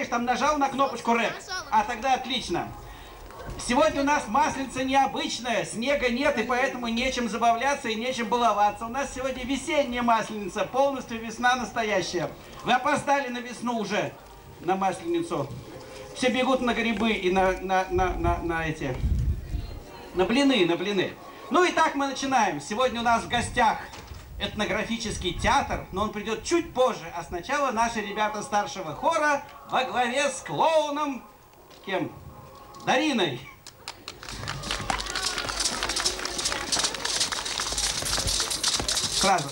умеешь, там нажал на кнопочку рэп. А тогда отлично. Сегодня у нас масленица необычная, снега нет, и поэтому нечем забавляться и нечем баловаться. У нас сегодня весенняя масленица, полностью весна настоящая. Вы опоздали на весну уже, на масленицу. Все бегут на грибы и на, на, на, на, на эти, на блины, на блины. Ну и так мы начинаем. Сегодня у нас в гостях этнографический театр, но он придет чуть позже. А сначала наши ребята старшего хора во главе с клоуном, кем? Дариной. Сразу.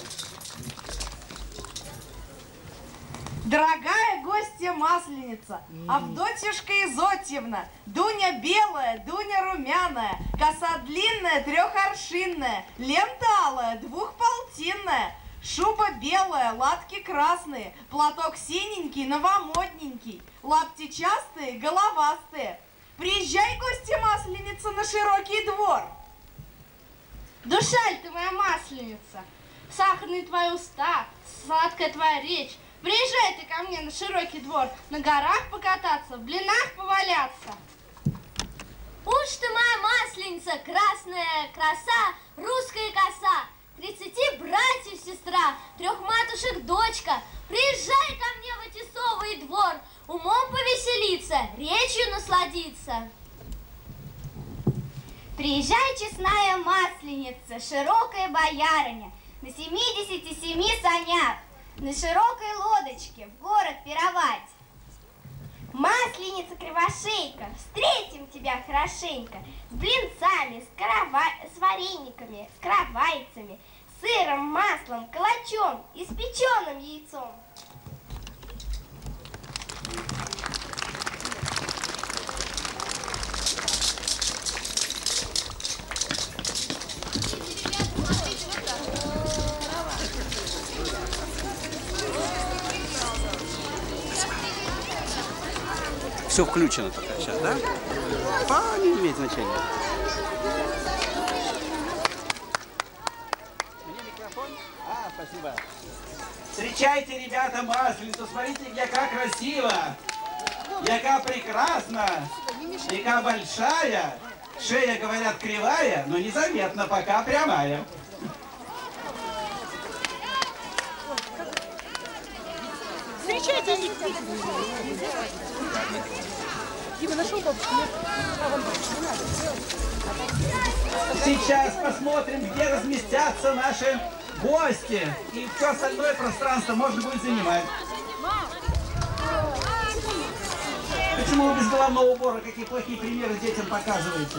Дорогая гостья Масленица, Авдотьюшка Изотьевна, Дуня белая, Дуня румяная, коса длинная, трехоршинная, лента алая, двухполтинная, шуба белая, латки красные, платок синенький, новомодненький, лапти частые, головастые. Приезжай, гостья Масленица, на широкий двор. Душаль ты моя масленица, сахарные твои уста, сладкая твоя речь. Приезжай ты ко мне на широкий двор, на горах покататься, в блинах поваляться. Уж ты моя масленица, красная краса, русская коса, тридцати братьев сестра, трех матушек дочка. Приезжай ко мне в Отесовый двор, умом повеселиться, речью насладиться. Приезжай, честная масленица, широкая боярыня, на семидесяти семи санях, на широкой лодочке в город пировать. Масленица кривошейка, встретим тебя хорошенько, с блинцами, с, карава... с варениками, с кровайцами, сыром, маслом, калачом и с печеным яйцом. Все включено только сейчас, да? А, не имеет значения. Мне микрофон? А, спасибо. Встречайте, ребята, масленицу. Смотрите, яка красиво. Яка прекрасна. Яка большая. Шея, говорят, кривая, но незаметно, пока прямая. Встречайте их! А, Сейчас посмотрим, где разместятся наши гости. И все остальное пространство можно будет занимать. Почему вы без головного убора? Какие плохие примеры детям показываете?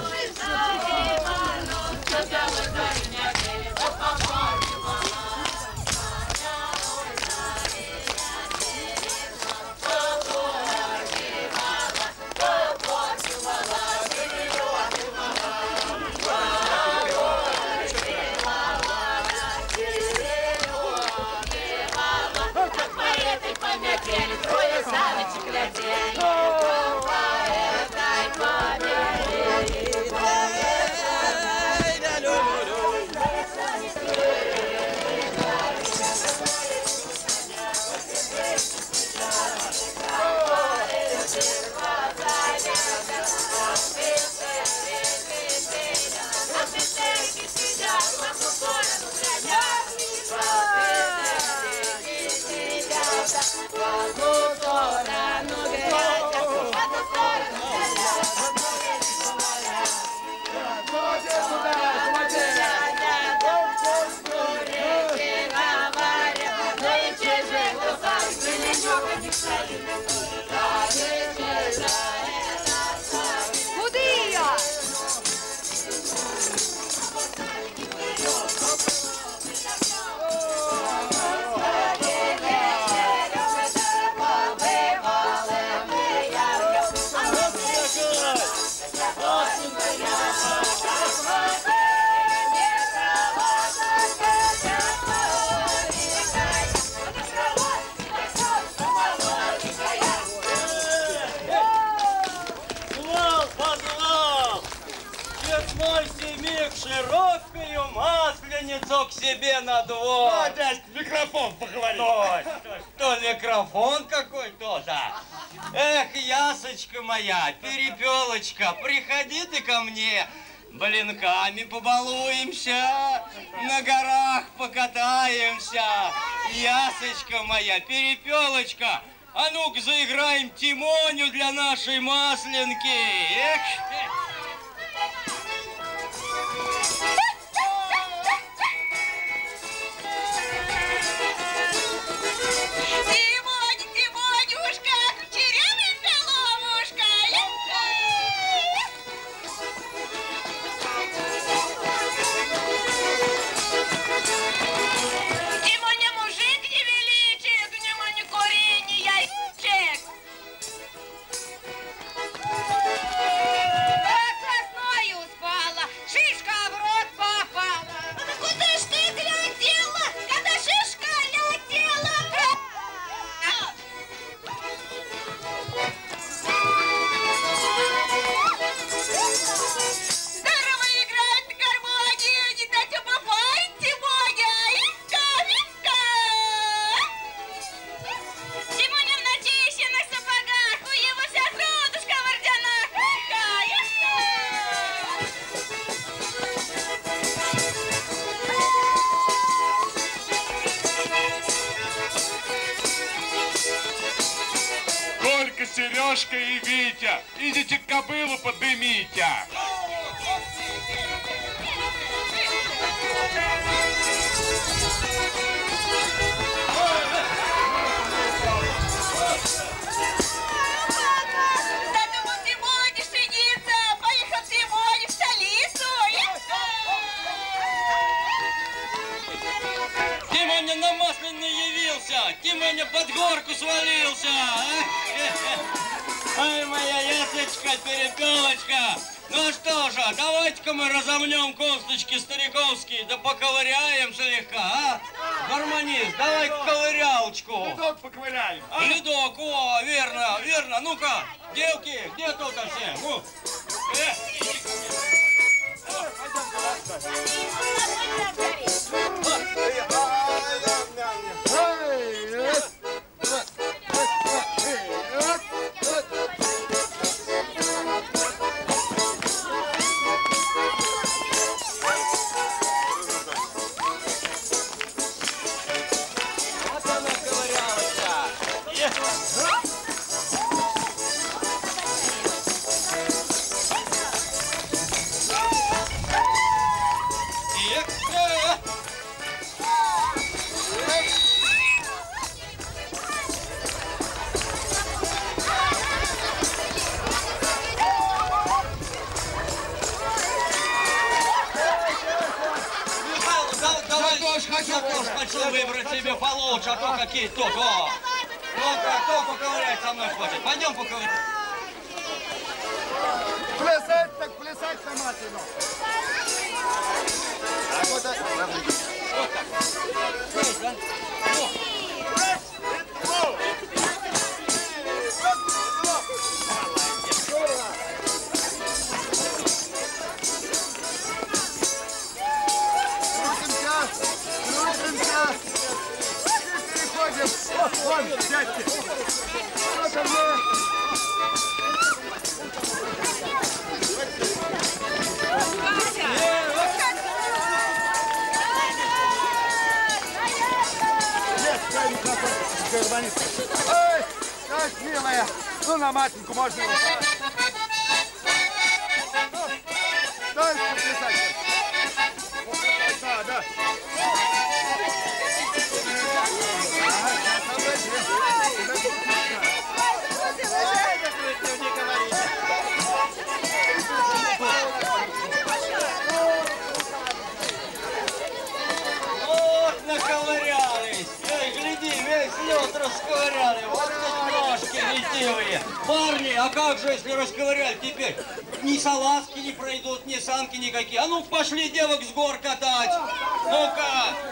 Блинками побалуемся, на горах покатаемся. Ясочка моя, перепелочка, а ну-ка заиграем Тимоню для нашей масленки. Эх. Явился, Тимоня под горку свалился. а? Ай, моя ясочка, перепелочка. Ну что же, давайте-ка мы разомнем косточки стариковские, да поковыряем слегка, а? Гармонист, давай ковырялочку. Тут поковыряем. а? Ледок, о, верно, верно. Ну-ка, девки, где тут все? Ну, э, лед расковыряли. Вот тут ножки ретивые. Парни, а как же, если расковыряли теперь? Ни салазки не пройдут, ни санки никакие. А ну пошли девок с гор катать. Ну-ка.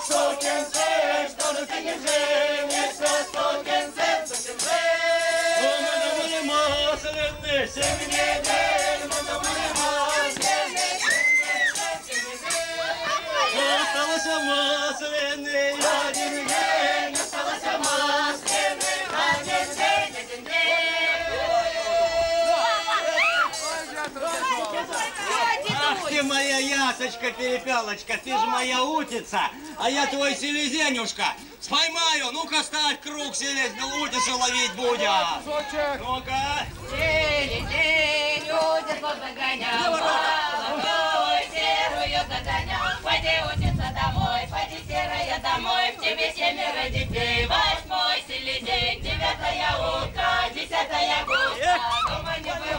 Женишься, сукин сын, что же Ах ты моя ясочка-перепелочка, ты же моя утица, а я твой селезенюшка. Споймаю, ну-ка ставь круг селезный, утицу ловить будем. Ну-ка. Удит вот догонял, молодой серую догонял. Пойди учиться домой, пойди серая домой, в тебе семеро детей. Восьмой селезень, девятая утка, десятая гуска.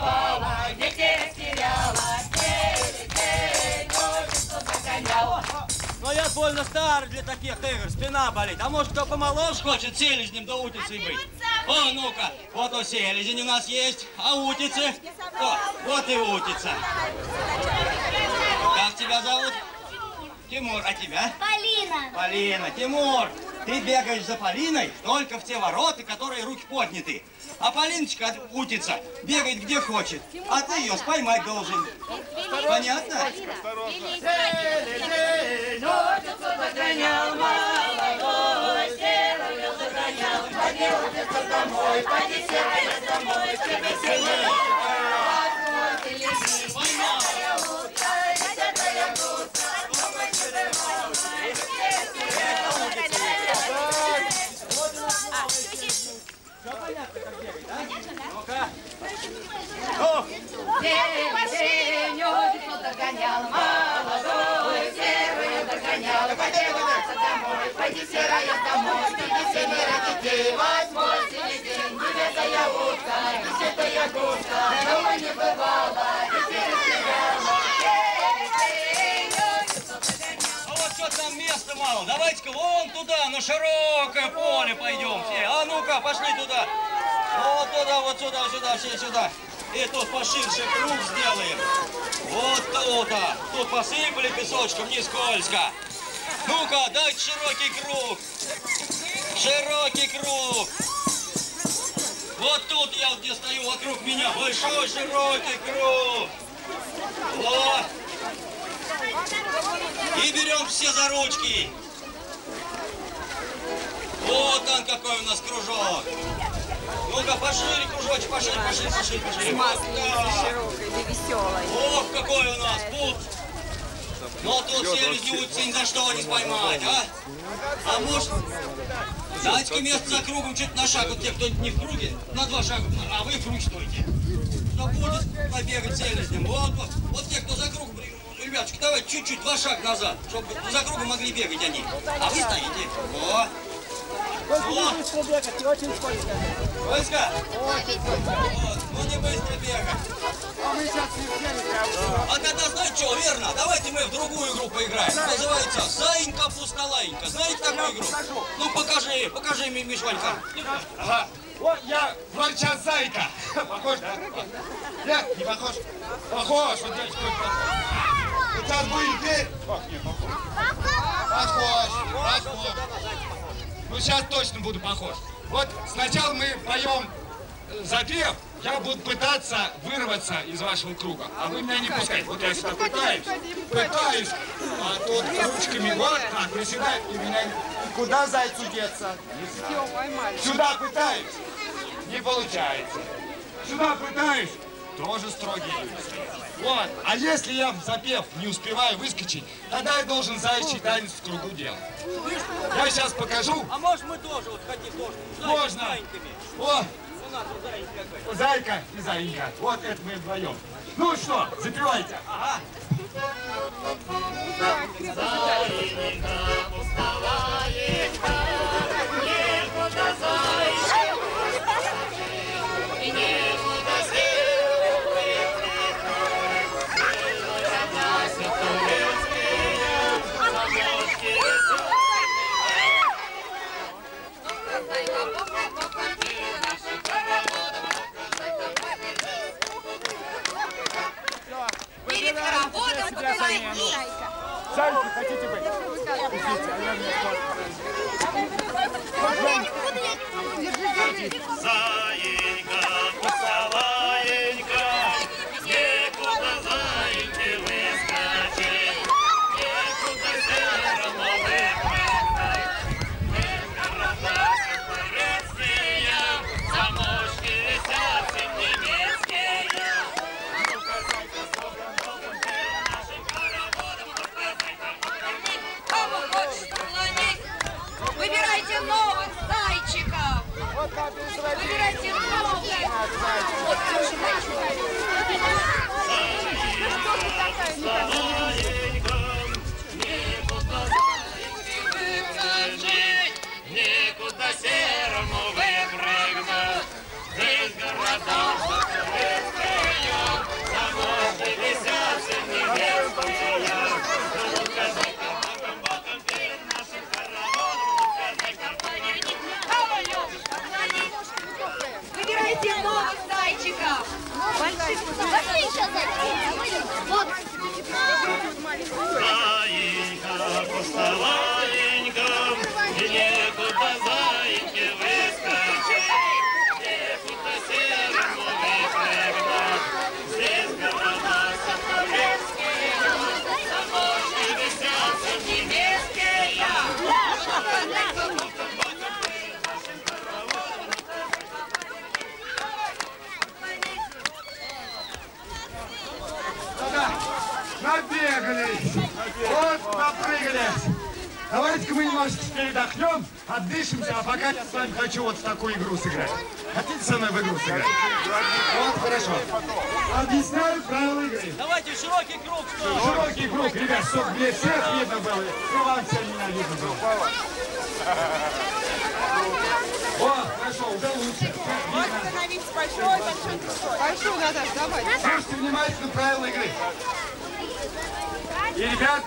Бывало, детей растеряла. День, удит вот догонял. Ну я больно стар для таких игр, спина болит. А может кто помоложе хочет селезнем да утицей быть? О, ну-ка, вот у селезень у нас есть, а утицы? О, вот и утица. Как тебя зовут? Тимур, а тебя? Полина. Полина, Тимур, ты бегаешь за Полиной только в те ворота, которые руки подняты. А Полиночка, утица, бегает где хочет, а ты ее споймать должен. Понятно? Догонял молодой, серую. Пойди учиться домой, пойди серая домой, тебе семеро. День, удицу догонял, молодой, серую догонял. Пойди учиться домой, пойди серая домой, тебе семеро детей. Восьмой селезень, девятая утка, гуска. Дома не бывало, детей растеряла. Мало. Давайте-ка вон туда, на широкое поле пойдем все. А ну-ка, пошли туда. Вот туда, вот сюда, сюда, все сюда. И тут поширше круг сделаем. Вот тут, а. Тут посыпали песочком, не скользко. Ну-ка, дайте широкий круг. Широкий круг. Вот тут я где стою вокруг меня. Большой широкий круг. Вот. И берем все за ручки. Вот он какой у нас кружок. Ну-ка, пошире кружочек, пошире, пошире, пошире, пошире. Широкой или веселой. Ох, какой у нас путь! Но тут селезни удцы ни за что не поймать, а? А может, дайте место за кругом чуть на шаг, вот те, кто не в круге, на два шага, а вы в круг стойте. Кто будет побегать селезнем? Вот, вот, вот те, кто за кругом, ребятушки, давайте чуть-чуть, два шага назад, чтобы за кругом могли бегать они. А вы стоите. Вот. Вот. быстро бегать, очень скользко. Войска! Вот, ну не быстро бегать. А мы сейчас не А тогда знаете что, верно? Давайте мы в другую игру поиграем. Называется Заинька Пустолаинька. Знаете такую игру? Ну покажи, покажи мне, Мишванька. Ага. Вот я Варча Зайка. Похож, да? Нет, не похож. Похож, вот. Вот сейчас будет не похож. Похож, похож. Ну сейчас точно буду похож. Вот сначала мы поем э, запев, я буду пытаться вырваться из вашего круга, а вы меня не пускаете. Вот я сюда пытаюсь, пытаюсь, а тут ручками вот так приседаю, и меня... Куда зайцу деться? Сюда пытаюсь, не получается. Сюда пытаюсь, тоже стоят. Вот, а если я в запев не успеваю выскочить, тогда я должен заячий танец в кругу делать. Я сейчас покажу. А может мы тоже вот хотим тоже? Можно. О, заинька. Зайка и Заинька. Вот это мы вдвоем. Ну что, запевайте. Перед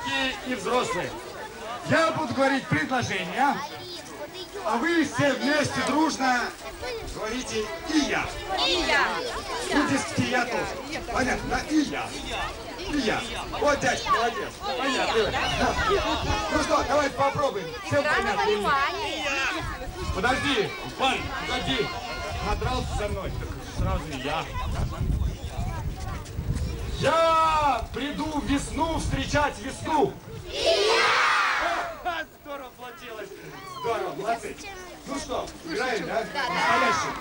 И ребятки, и взрослые. Я буду говорить предложения, а вы все вместе дружно говорите «и я». И я! И я тоже. Понятно? И я. И я. Вот, дядька, молодец. Понятно. Ну что, давайте попробуем. Всем понятно? Подожди, парень, подожди. Надрался со мной, так сразу и я. Я приду весну встречать весну. Ха, Здорово получилось. Здорово, молодцы. Ну что, играем, да? Настоящий.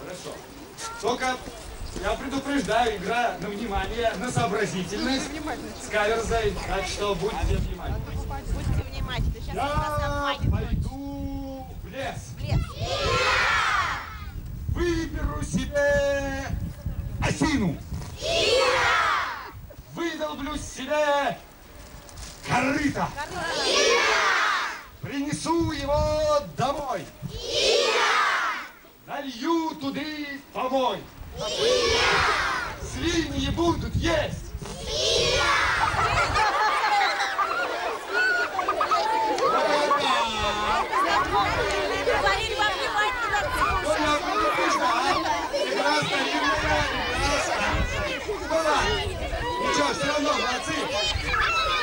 Хорошо. Только я предупреждаю, игра на внимание, на сообразительность с каверзой, так что будьте внимательны. Будьте внимательны. Сейчас Я пойду в лес. Выберу себе осину. Выдолблю себе корыто. Принесу его домой. Налью туды помой. Свиньи будут есть. Говорили вам внимательно. Ну, я предупреждал. Игра старинная, игра останется. Ну ладно. Ничего, все равно молодцы.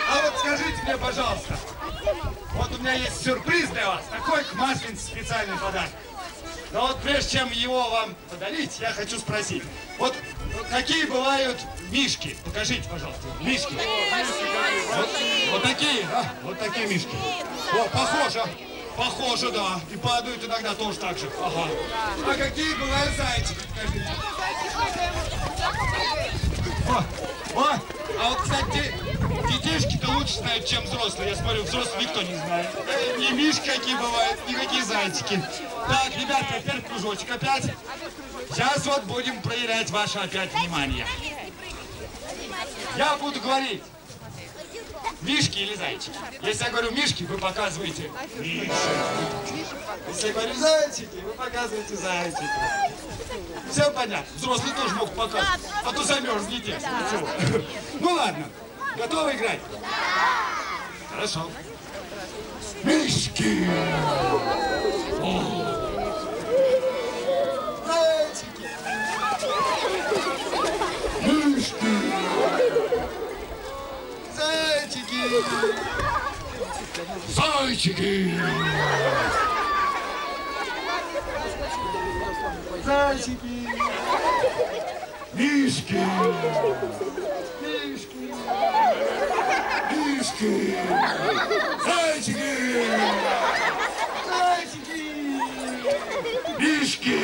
А вот скажите мне, пожалуйста, вот у меня есть сюрприз для вас. Такой к Масленице специальный подарок. Но вот прежде чем его вам подарить, я хочу спросить. Вот какие бывают мишки? Покажите, пожалуйста, мишки. Вот, вот такие, да? Вот такие мишки. О, похоже. Похоже, да. И падают иногда тоже так же. Ага. А какие бывают зайчики? Покажите. О, о, а вот, кстати, детишки-то лучше знают, чем взрослые. Я смотрю, взрослые никто не знает. Э, Ни мишки какие бывают, никакие зайчики. Так, ребята, опять кружочек опять. Сейчас вот будем проверять ваше опять внимание. Я буду говорить. Мишки или зайчики? Если я говорю мишки, вы показываете мишки. Если я говорю зайчики, вы показываете зайчики. Все понятно. Взрослые тоже могут показывать. А то замерзнете. Ничего. Ну ладно. Готовы играть? Хорошо. Мишки. Зайчики. Зайчики. Зайчики. Зайчики. Мишки. Мишки. Мишки. Зайчики. Зайчики. Мишки.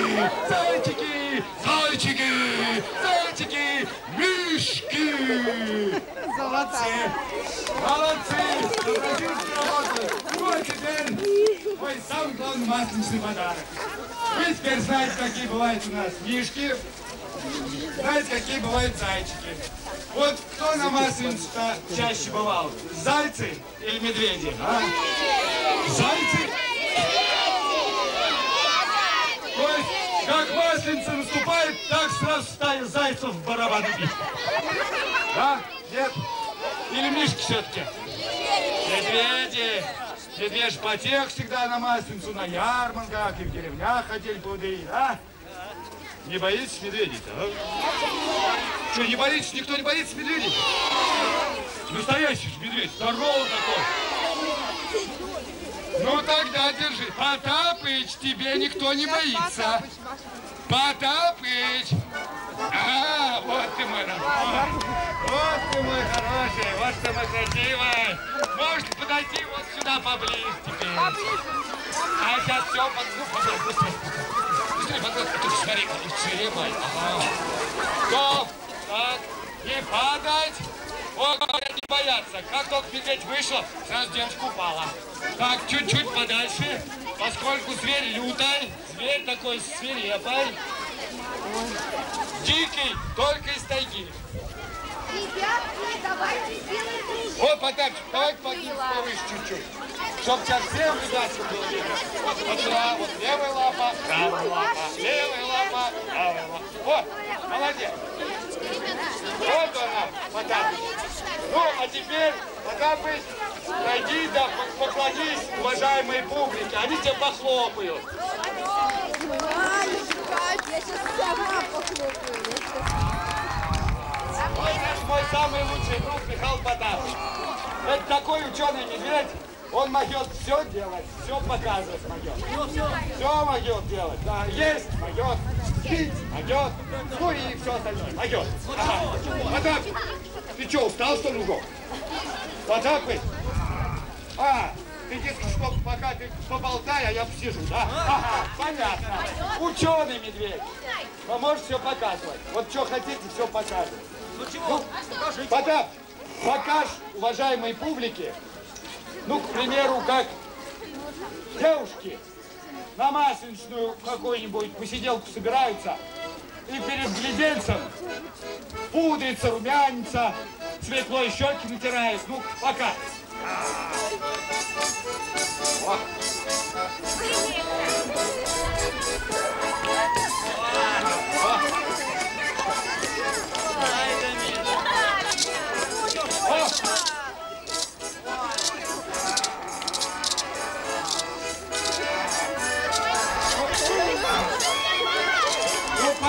Зайчики. Зайчики. Зайчики. Мишки. Молодцы. Молодцы. Работа. Ну, а теперь мой самый главный масленичный подарок. Вы теперь знаете, какие бывают у нас мишки, знаете, какие бывают зайчики. Вот кто на Масленице чаще бывал? Зайцы или медведи? А? Зайцы? То есть, как Масленица наступает, так сразу стая зайцев в барабаны бить. Да? Нет? Или мишки все-таки? Медведи. Медвежь потех всегда на Масленицу, на ярмарках и в деревнях ходили плоды, а? Не боитесь медведей-то, а? Что, не боитесь? Никто не боится медведей? Настоящий медведь, здоровый такой. Ну тогда держи. Потапыч, тебе никто не боится. Потапыч. А, вот ты мой родной. Вот ты мой хороший, вот ты мой красивый. Можете подойти вот сюда поближе теперь. А сейчас все под... Ну, быстрее. Быстрее. Ты смотри, как церемонь. Ага. Стоп. Так. Не падать. О, говорят, не бояться. Как только медведь вышел, сразу девушка упала. Так, чуть-чуть подальше, поскольку зверь лютый, зверь такой свирепый, дикий, только из тайги. Ребятки, давайте сделаем. Вот, Потапчик, давай поднимем повыше чуть-чуть. Чтоб тебя всем, ребятки, было видно. Вот, вот вот левая лапа, правая лапа, левая лапа, правая лапа. Вот, молодец. Вот она, Потапыч. Ну, а теперь, Потапыч, пройди да по- поклонись, уважаемые публики. Они тебе похлопают. Я сейчас мой самый лучший друг Михаил Потапыч. Это такой ученый медведь. Он могет все делать, все показывать могет. Все могет делать. Да, есть могет, пить могет, ну и все остальное могет. Ага. Потап, ты что, устал что ли, Лугов? Потапыч? А, ты, дескать, что, пока ты поболтай, а я посижу, да? Ага, понятно. Ученый медведь. Но может все показывать. Вот что хотите, все показывать. Ну чего? Потап, покажь уважаемой публике, ну, к примеру, как девушки на масленичную какую-нибудь посиделку собираются и перед глядельцем пудрится, румянится, светло и щеки натирает. Ну, пока. О.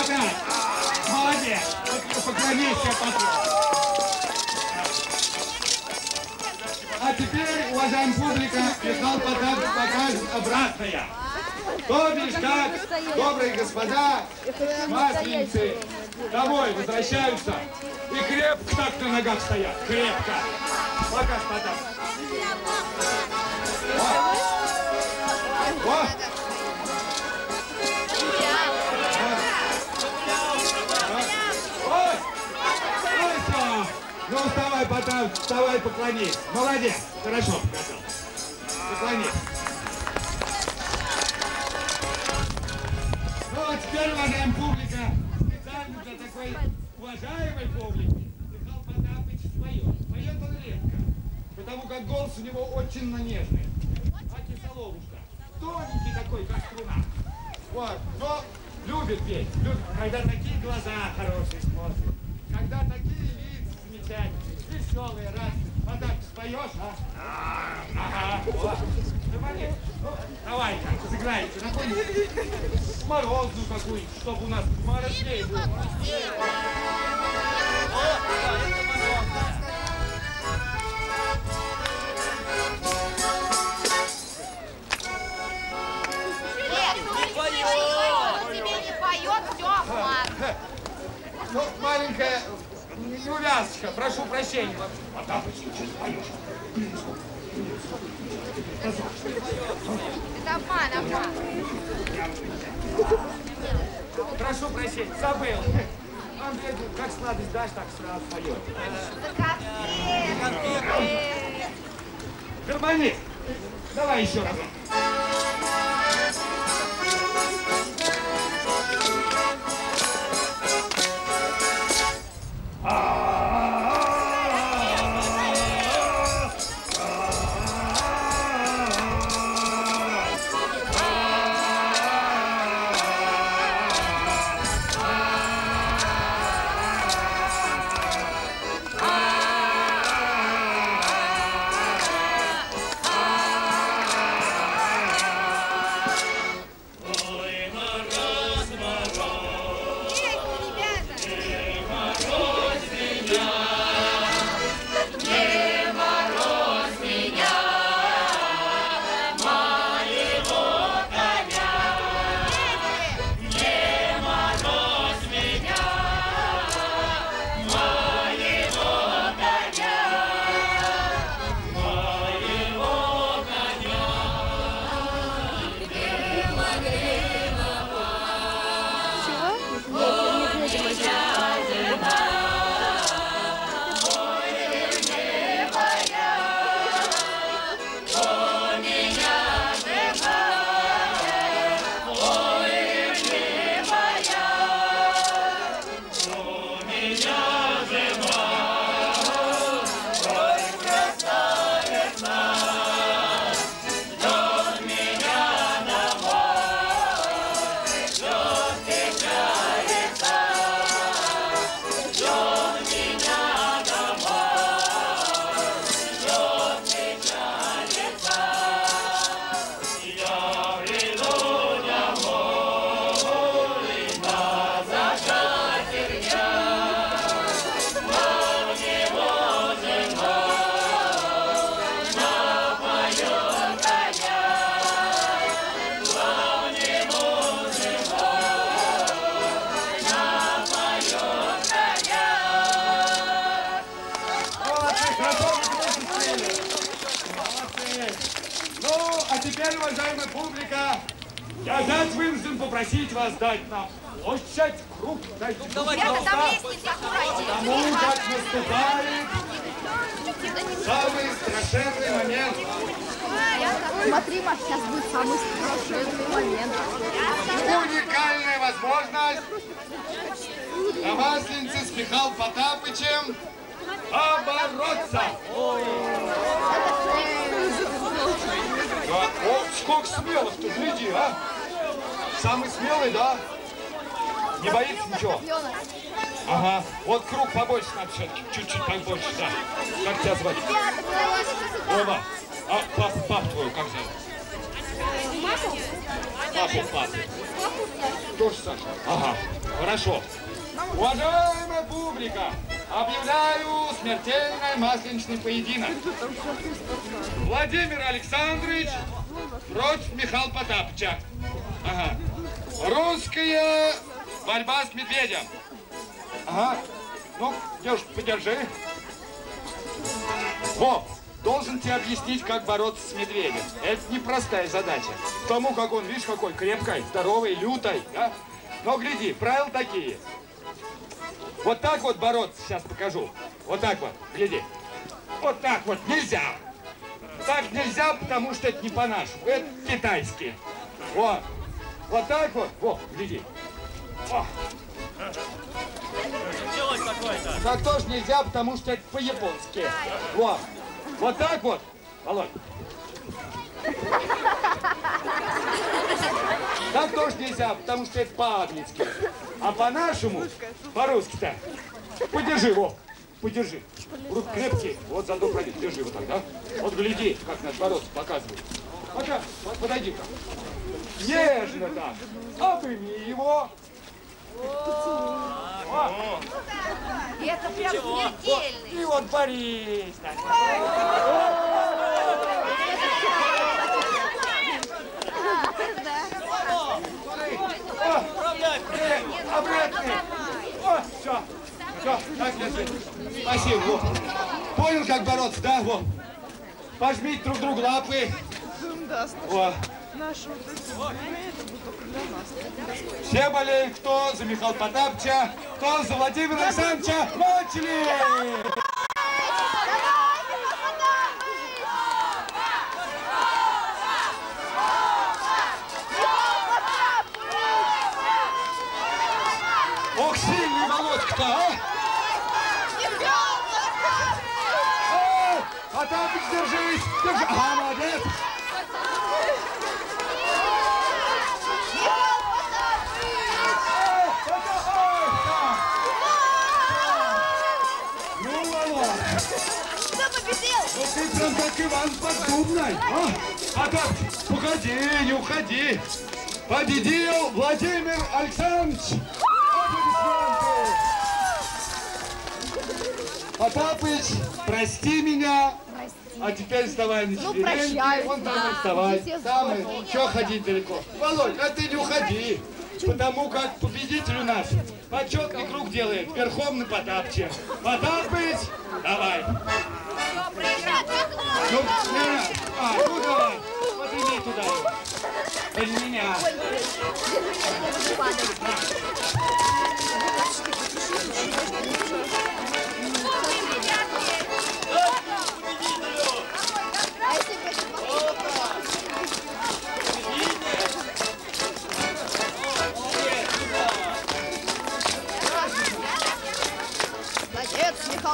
Пока. Молодец. Поклонись. А теперь, уважаемая публика, Михаил Потапов покажет обратное. То бишь, как добрые господа, масленицы, домой возвращаются и крепко так на ногах стоят. Крепко. Покаж, Потап. О! О! Ну, вставай, Потап, вставай, поклонись. Молодец, хорошо показал. Поклонись. Ну, а теперь, уважаемая публика, специально для такой уважаемой публики Михаил Потапыч споет. Поет он редко, потому как голос у него очень нежный. Аки соловушка. Тоненький такой, как струна. Вот, но любит петь. Любит, когда такие глаза хорошие смотрят. Когда такие замечательные, веселые, радостные. Потап, споешь, а? Ага. Ну, давай-ка, сыграйте какую-нибудь морозную какую-нибудь, чтобы у нас морознее было. Ну, маленькая неувязочка, прошу прощения. Ты? Это обман, обман. Прошу прощения, забыл. Андрей, как сладость дашь, так сразу поет. Гармонист, давай еще раз. Попросить вас дать нам площадь, круг, дайте Давайте, круг, там лестница, аккуратнее. Потому как наступает самый страшенный момент. Смотри, Маш, сейчас будет самый страшный момент. Уникальная возможность на Масленице с Михаилом Потапычем побороться. Да, о, сколько смелых-то, гляди, а? Самый смелый, да? Не боится ничего? Ага, вот круг побольше надо все-таки, чуть-чуть побольше, да. Как тебя звать? Оба. А папу, папу твою как зовут? Папу, папу. Тоже Саша? Ага, хорошо. Уважаемая публика, объявляю смертельный масленичный поединок. Владимир Александрович против Михаила Потапыча. Ага. Русская борьба с медведем. Ага. Ну, девушка, подержи. Во, должен тебе объяснить, как бороться с медведем. Это непростая задача. Тому, как он, видишь, какой крепкой, здоровый, лютой, да? Но гляди, правила такие. Вот так вот бороться, сейчас покажу. Вот так вот, гляди. Вот так вот нельзя. Так нельзя, потому что это не по-нашему. Это китайский. Вот. Вот так вот. Вот, гляди. О. Так тоже нельзя, потому что это по-японски. Вот. Вот так вот. Володь. Так тоже нельзя, потому что это по-английски. А по-нашему, по-русски-то. Подержи его. Подержи. Руки крепкие. Вот зато пройди. Держи вот так, да? Вот гляди, как наш бороться показывает. Пока, подойди-ка. Нежно так. Обними его. О. Это прям Вот, смертельный. И вот Борис. Обратный. О, все. Все, так держи. Спасибо. Во. Понял, как бороться, да? Во. Пожмите друг другу лапы. Во. Все болеют, кто за Михаила Потапча, кто за Владимира Александровича. Начали! Ох, сильный Володька-то, а! О, Потапыч, держись! Держи! Ага, молодец! Ну, победил? Ну ты прям как Иван Поддубный, а? Потапыч, погоди, не уходи! Победил Владимир Александрович! Потапыч, прости меня. А теперь вставай на Ну, прощай. Вон там и вставай. Там и что ходить далеко? Володь, а ты не уходи. Потому как победителю наш почетный круг делает верхом на Потапче. Потапыч, давай. Ну, не, а, ну давай. Подними туда. Для меня.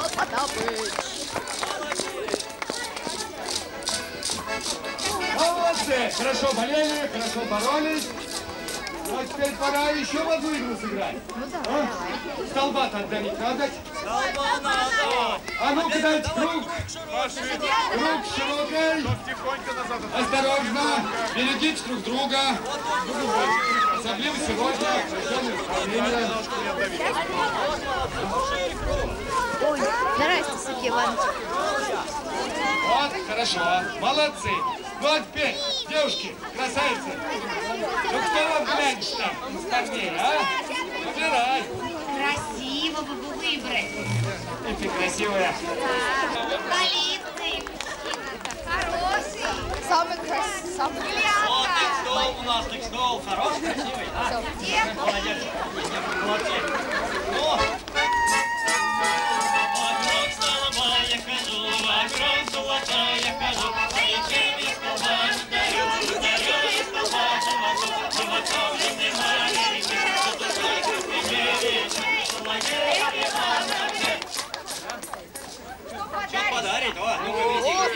Потапыч. Молодцы! Хорошо болели, хорошо боролись. А теперь пора еще в одну игру сыграть. Ну да, А? Столба-то отдалить надо. А ну-ка дайте круг. Круг широкой. Осторожно. Берегите друг друга. Особливо сегодня. Ой, здрасте, Сергей Иванович. Вот, хорошо. Молодцы. Ну а теперь, девушки, красавицы. Ну кто вам глянет там стороне, а? Выбирай. Красиво бы бы выбрать. И ты красивая. Калипный. Хороший. Самый красивый, самый Вот так стол у нас, так стол. Хороший, красивый, да? Молодец. Молодцы.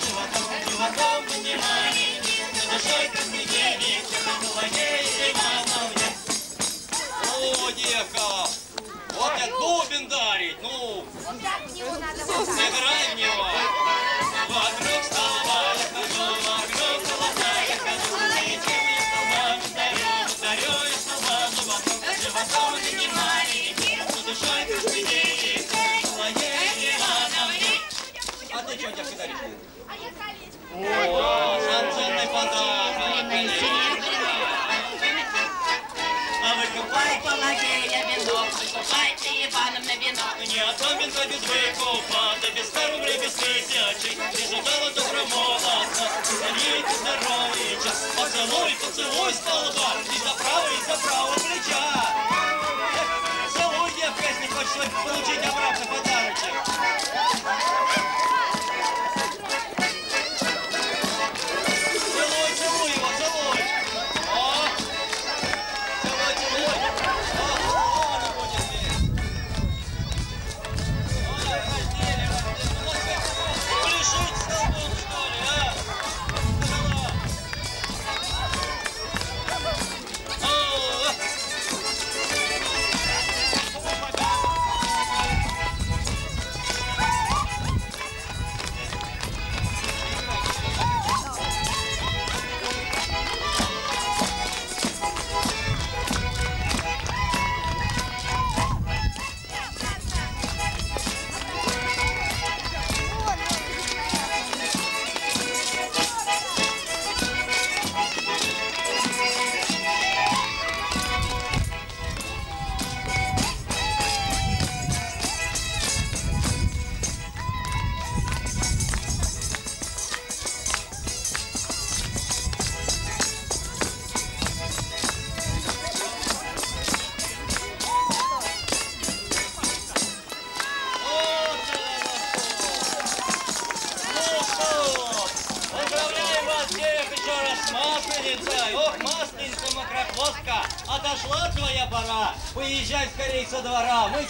животом, животом внимание, что душой красной девицы, Соловей Ивановне. О, девка, вот я бубен дарить, ну, сыграй в него. О, сам ценный подарок, колечко. А выкупай, Пелагея, венок, выкупайте, Ивановна, венок. Не особенно без выкупа, да без ста рублей, без тысячи. Ты же золото громолотно, залейте здоровича. Поцелуй, поцелуй столба, и за право, и за право плеча. Эх, Целуй, девка, если хочешь получить обратно подарочек.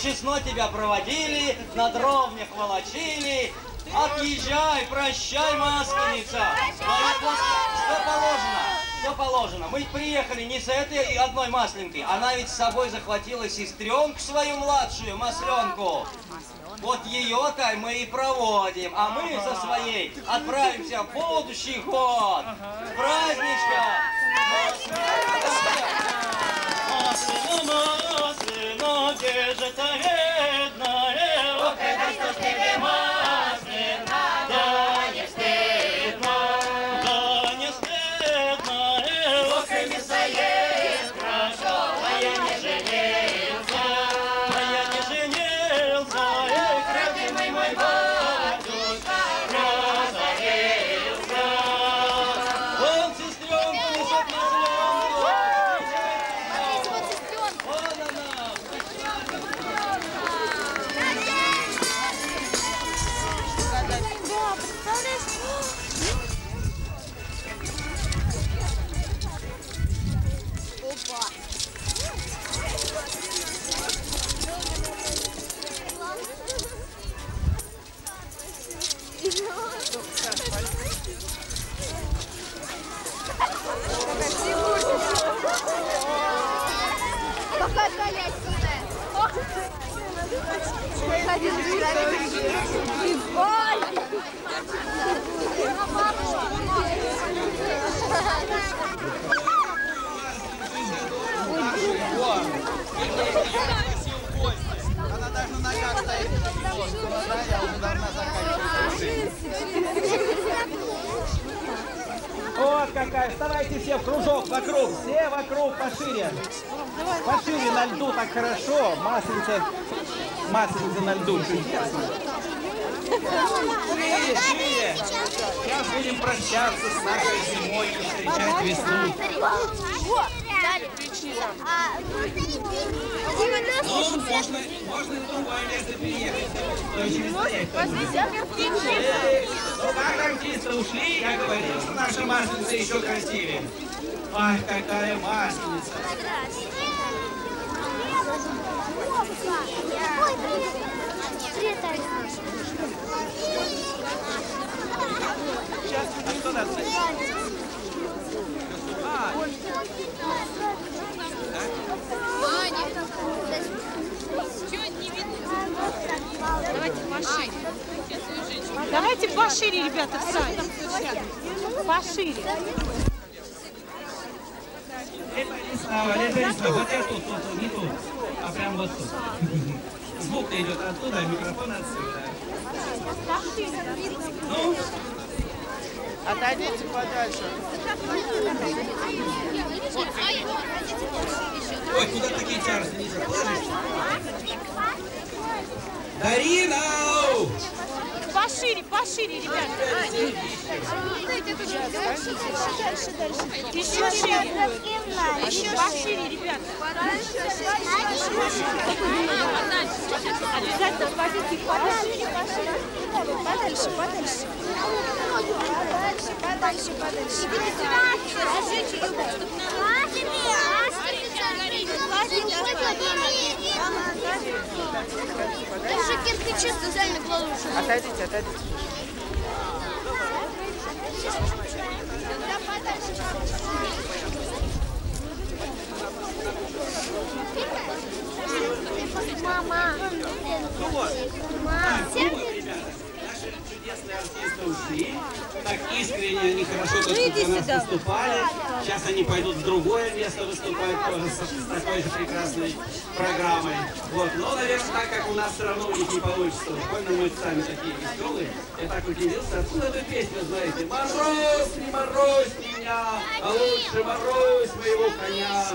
Честно тебя проводили, на дровнях волочили. Отъезжай, прощай, Масленица. Что положено? Что положено? Мы приехали не с этой одной масленкой. Она ведь с собой захватила сестренку свою младшую, масленку. Вот ее-то мы и проводим, а мы со своей отправимся в будущий год. Праздничка! Где же Она. Вот какая. Вставайте все в кружок вокруг. Все вокруг пошире. Пошире на льду так хорошо. Масленица, масленица на льду. Чудесно. Шире, шире. Сейчас будем прощаться с нашей зимой и встречать весну. Ну, можно, можно в другое место переехать. Ну как артисты ушли, я говорил, что наша масленица еще красивее. Ай, какая масленица. А что надо? А, Давайте пошире, ребята, встать. Пошире. Это не слава, это не слава. Вот я тут, тут, не тут, а прям вот тут. Звук идет оттуда, а микрофон отсюда. Ну, Отойдите подальше. ой, куда такие положить? Дарина! Пошире, пошире, ребята. Еще шире. Еще пошире, ребята. Обязательно пойдите подальше, подальше, подальше. Подальше, подальше, подальше. Даже кирпичи сказали получше. Отойдите, отойдите. Мама. Ну вот. Ну вот, чудесные артисты ушли. Так искренне они хорошо тут для нас выступали. Сейчас они пойдут в другое место выступать тоже с, с такой же прекрасной программой. Вот. Но, наверное, так как у нас все равно у них не получится. Больно мы сами такие веселые. Я так удивился, откуда эту песню знаете? Мороз, не морозь меня, а лучше морозь моего коня.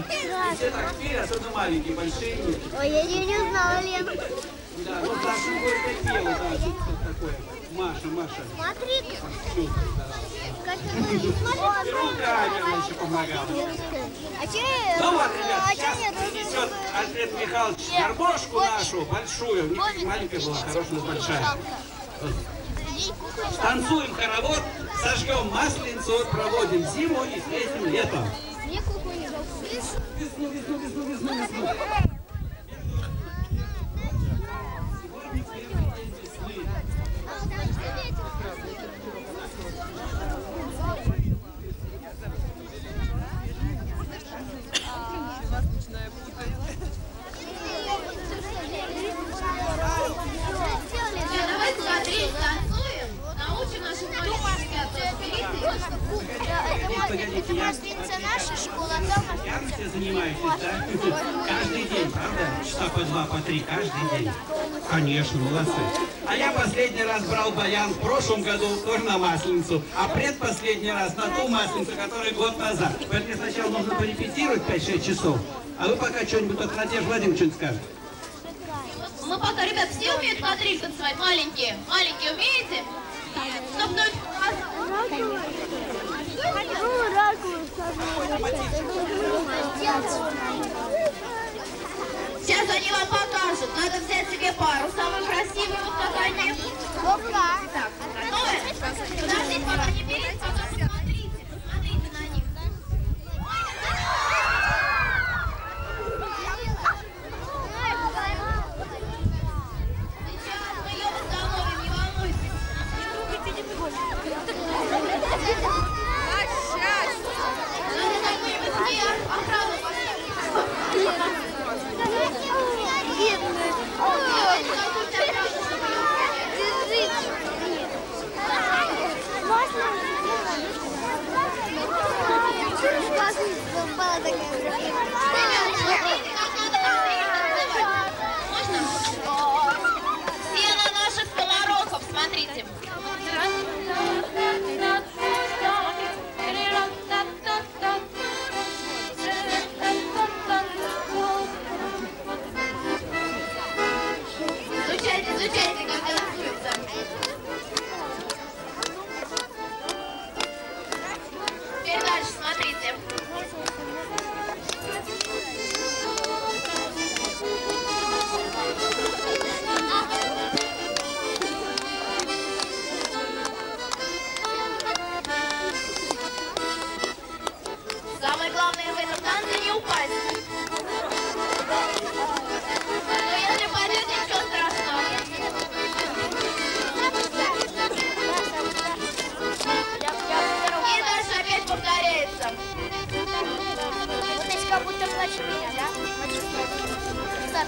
И все так пели, особенно маленькие, большие. Ой, я ее не знала, Лен. Да, ну Даша будет пела, да, тут что такое. Маша, Маша. Смотри, Руками еще помогала. А че... Ну вот, а ребят, сейчас принесет Альфред Михайлович гармошку нашу, большую. Маленькая была, хорошая, большая. Танцуем хоровод, сожгем масленицу, проводим зиму и встретим лето. Весну, весну, весну, весну, весну. Сегодня первый день весны. Давай смотреть, танцуем, научим наших маленьких Погодите, я... наша школа, там Я все занимаетесь, да? Каждый день, правда? Часа по два, по три, каждый день. Конечно, молодцы. А я последний раз брал баян в прошлом году тоже на Масленицу, а предпоследний раз на ту Масленицу, которая год назад. Поэтому мне сначала нужно порепетировать 5-6 часов, а вы пока что-нибудь от Надежды Владимирович что-нибудь скажете. Мы пока, ребят, все умеют квадриль танцевать? Маленькие? Маленькие умеете? Сейчас они вам покажут. Надо взять себе пару самую красивую вот какая Так, готовы? Подождите, пока не берите,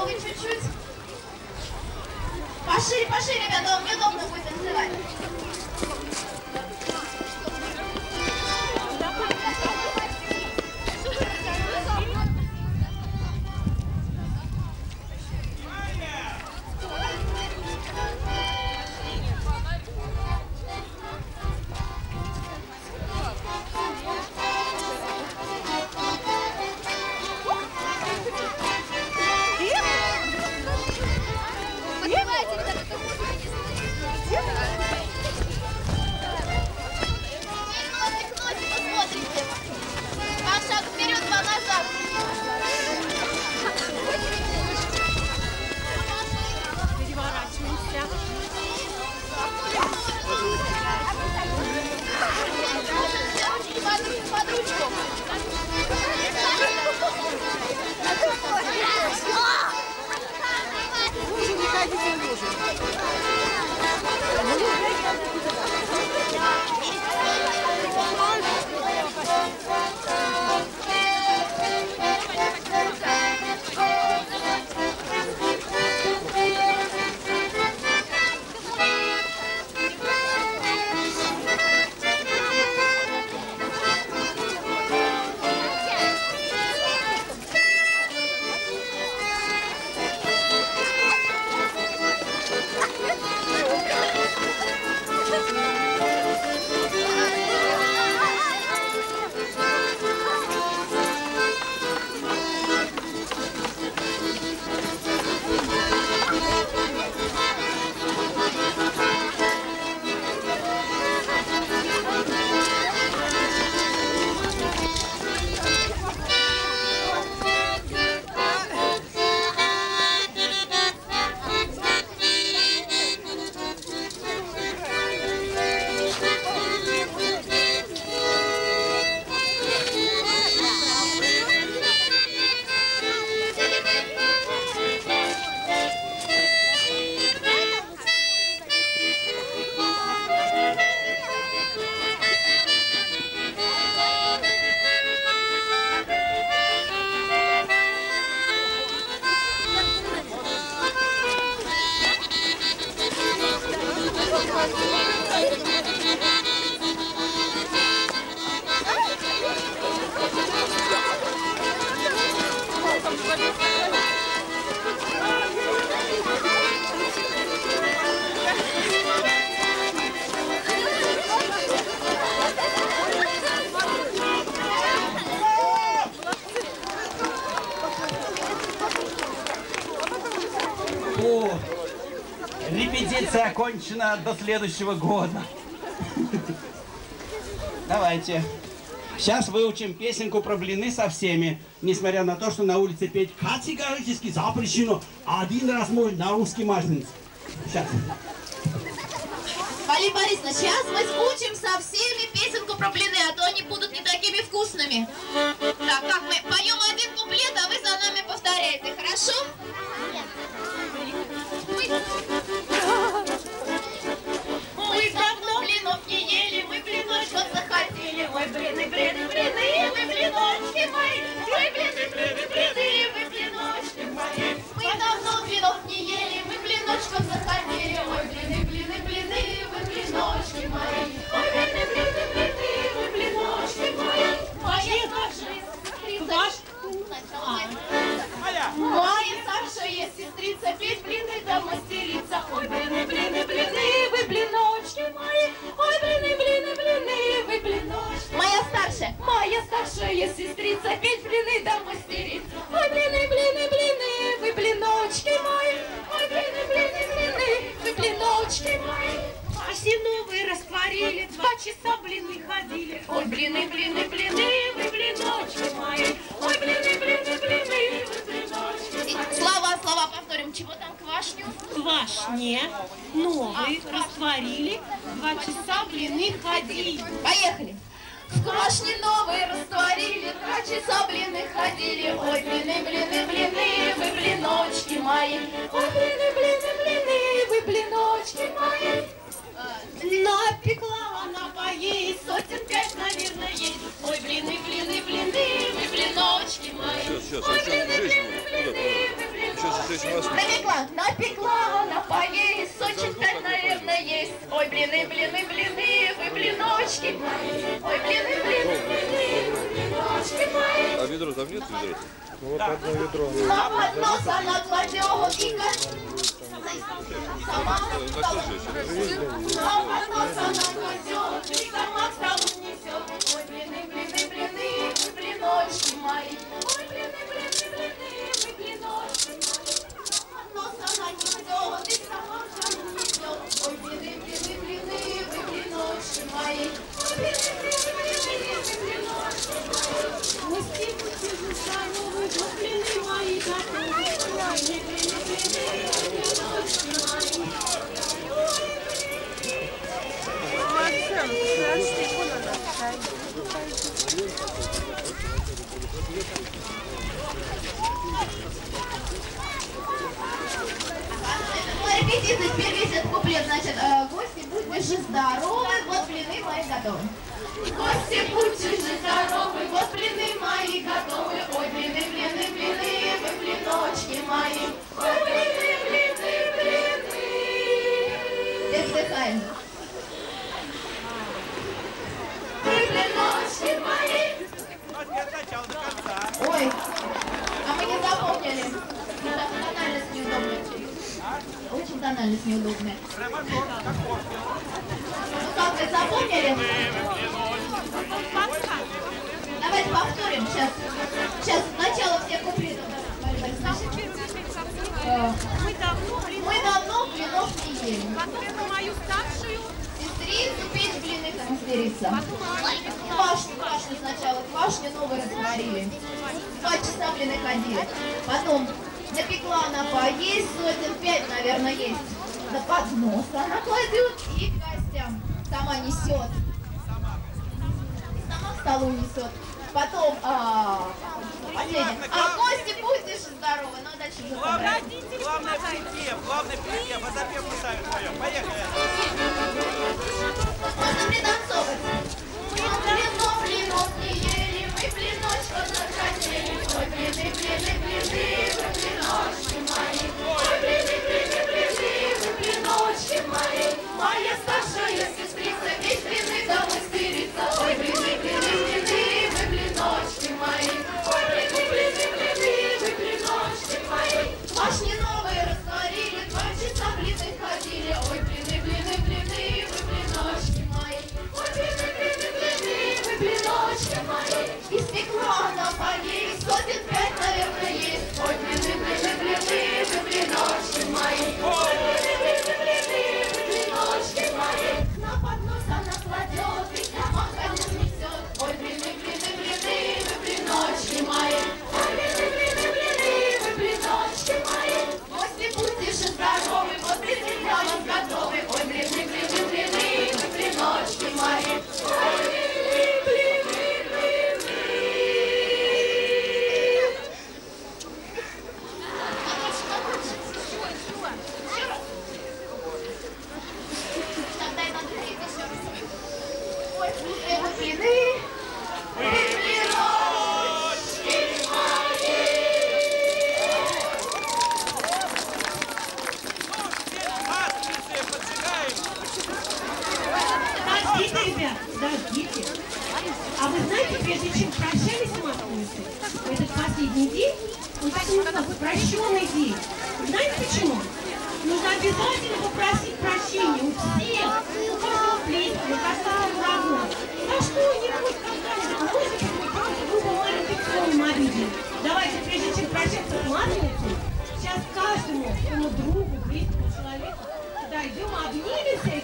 головы чуть-чуть. Пошире, пошире, ребята, вам неудобно будет танцевать. Окончена до следующего года. Давайте. Сейчас выучим песенку про блины со всеми. Несмотря на то, что на улице петь категорически запрещено. Один раз можно на русский масленице. Сейчас. Полина Борисовна, сейчас мы сучим со всеми песенку про блины, а то они будут не такими вкусными. Так, как мы поем один куплет, а вы за нами повторяете, хорошо? Блины, блины, вы блиночки мои. Мы давно блинов не ели, мы блиночков захотели. Поехали. В квашне новые растворили, два часа блины ходили. Ой, блины, блины, блины, вы блиночки мои. Ой, блины, блины, блины, вы блиночки мои. Напекла она поесть, сотен пять, наверное, есть. Ой, блины, блины, блины, вы блиночки мои. Ой, блины, блины, 2008. Напекла, напекла, она поесть, сочек так, наверное, есть. Ой, блины, блины, блины, вы блиночки мои. Ой, блины, блины, блины, блиночки мои. А ведро там нет ведро? Ну, вот да. одно ведро. На поднос она кладет и Сама к столу несет. Ой, блины, блины, блины, блиночки мои. Ой, блины, блины, блины, блиночки мои. Максим, подожди, куда надо? Теперь весь этот куплет, значит, э, гости, будьте же здоровы, вот блины мои готовы. Гости, будьте же здоровы, вот блины мои готовы. Ой, блины, блины, блины, вы блиночки мои. Ой, блины, блины, блины. Теперь вздыхаем. Вы блиночки мои. Ой, а мы не запомнили. Тональность неудобная. Очень тональность неудобная. Ну как, вы запомнили? Давайте повторим. Сейчас, сейчас начало всех куплетов. Мы давно Мы давно блинов не ели. Потом мою старшую Сестрицу петь блины мастерица. Квашню, квашню сначала, квашню новую растворили. Два часа блины ходили. Потом напекла она поесть, сотен пять, наверное, есть. На поднос она кладет и к гостям сама несет. И сама к столу несет. Потом, а, последнее. А гости будьте же здоровы, а дальше уже Главное, главное припев, главное припев, а запев мы сами поем. Поехали. Можно пританцовывать. Моя старшая Ой, блины, блины, блины, блины, блиноши мои. обязательно попросить прощения у всех, у каждого близкого, у каждого врага. За что-нибудь, когда просит, просто грубо маленьким словом обидели. Давайте, прежде чем прощаться к Матрице, сейчас каждому своему другу, близкому человеку подойдем, обнимемся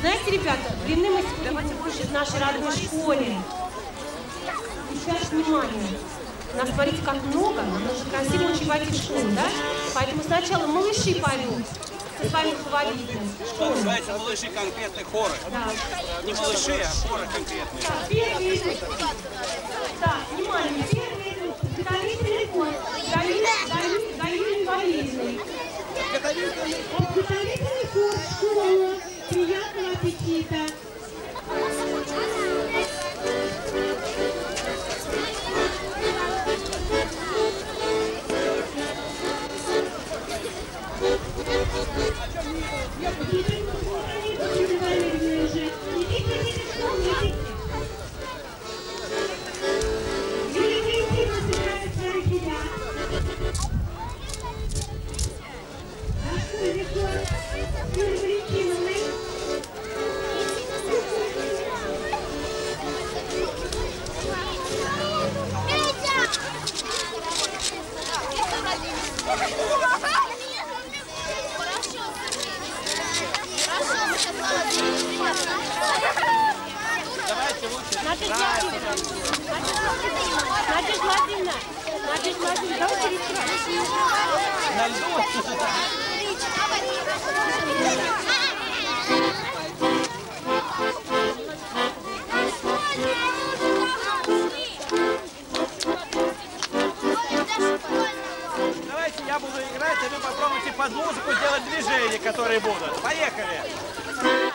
знаете, ребята, блины мы сегодня кушать в нашей родной школе. Сейчас внимание. Нас, смотрите, как много, нам нужно красиво войти в школу, да? Поэтому сначала малыши пойдут со своими фаворитами. Что называется малыши конкретные хоры. Да. Не малыши, а хоры конкретные. Так, первый идут. Так, внимание, первый идут. Заготовительный ход. Галина, Галина, Галина Валерьевна. Подготовительный ход школа. Приятного аппетита. Юлия Надежда Владимировна. Надежда Владимировна. Давайте рисовать. На льду. Я буду играть, а вы попробуйте под музыку сделать движения, которые будут. Поехали!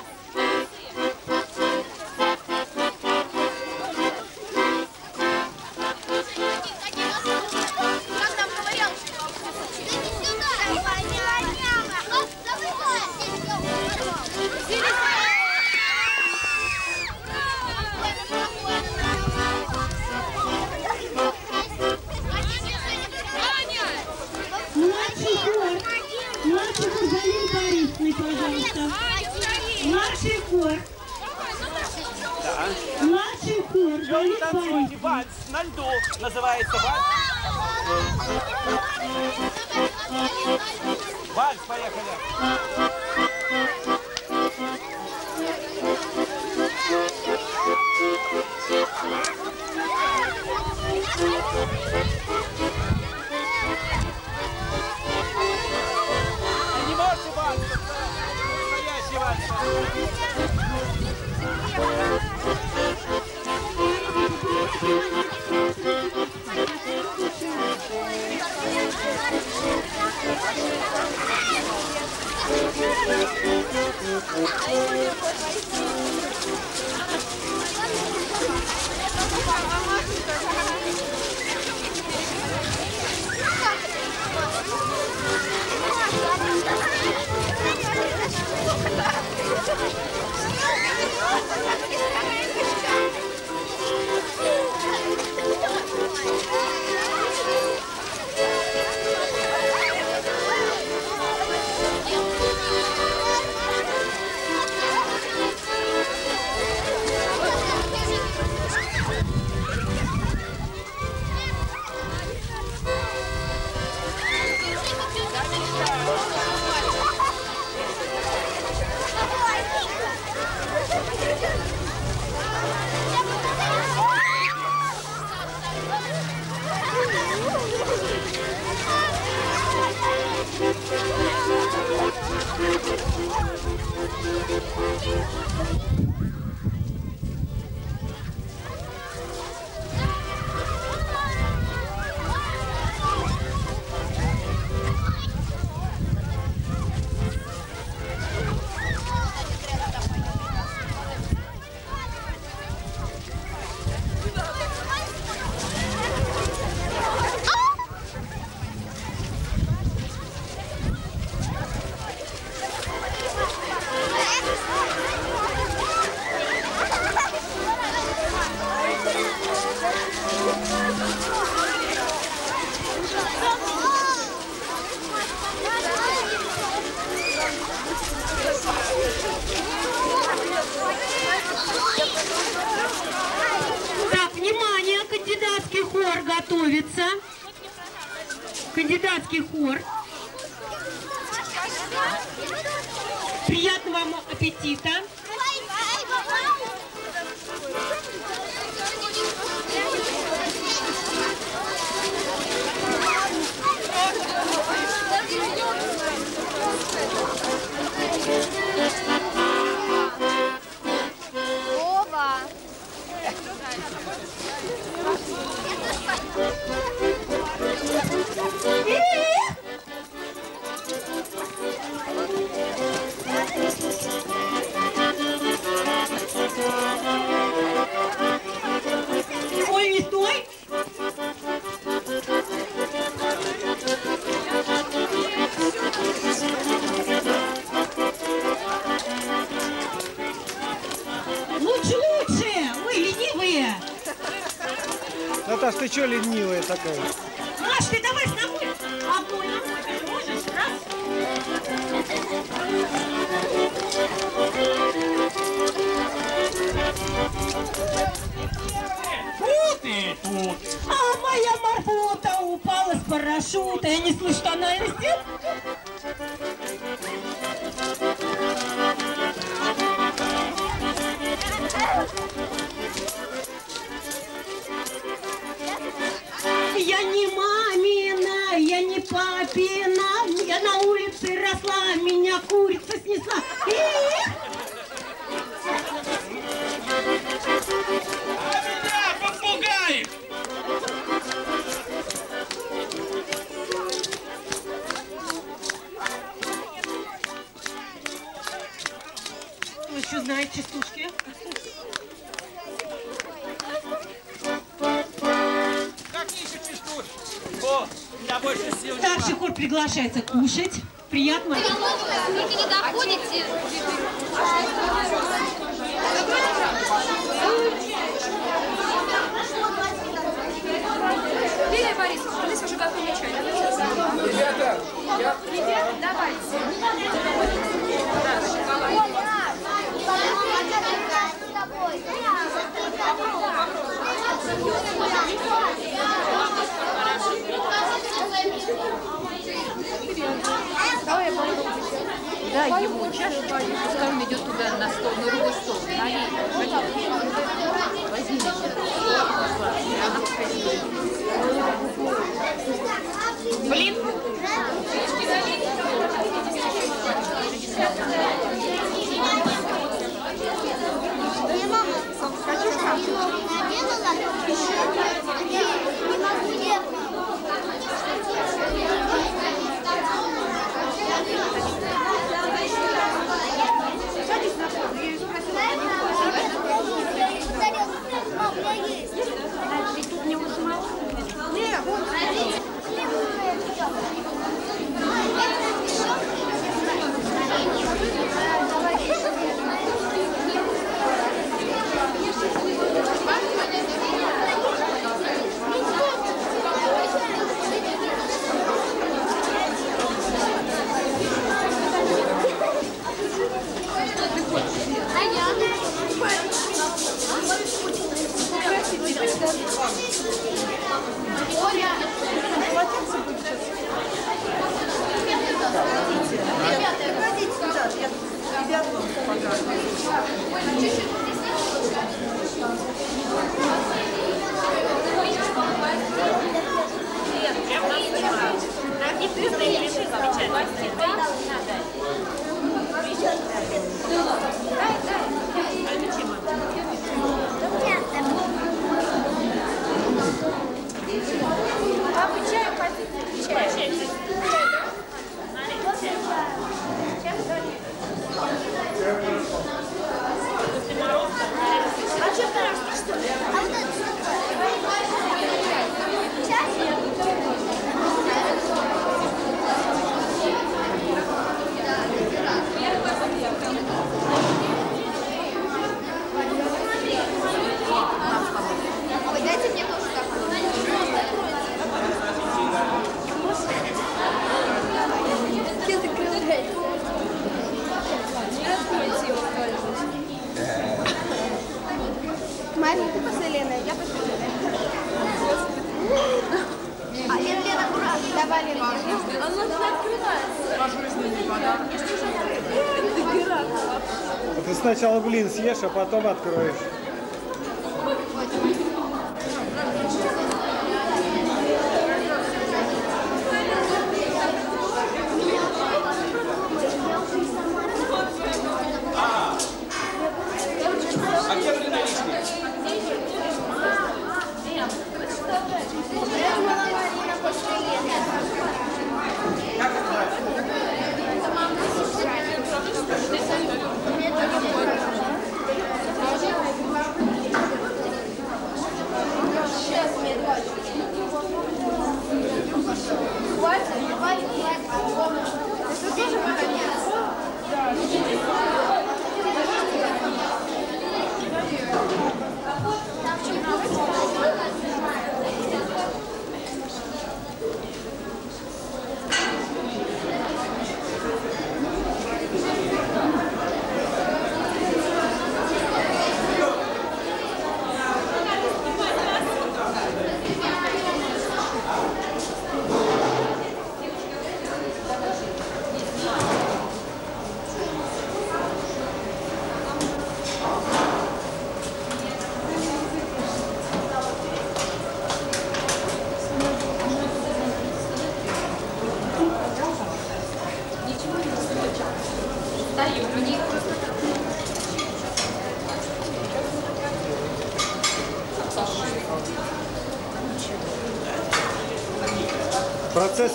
блин съешь, а потом откроешь.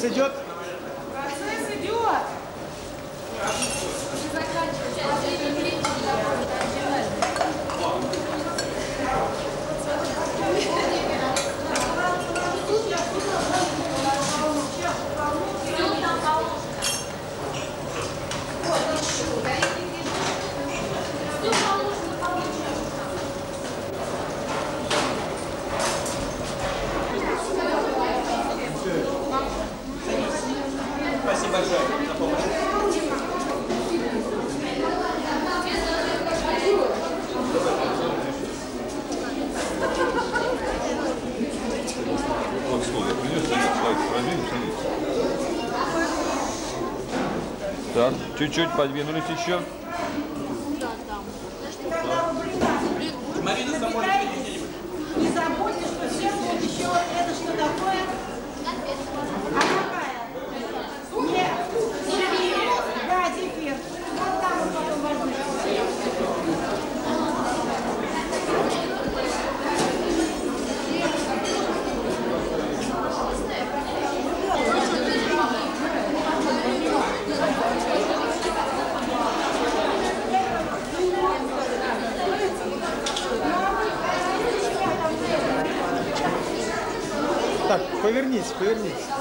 c'est Diop чуть-чуть подвинулись еще. Goodness, goodness.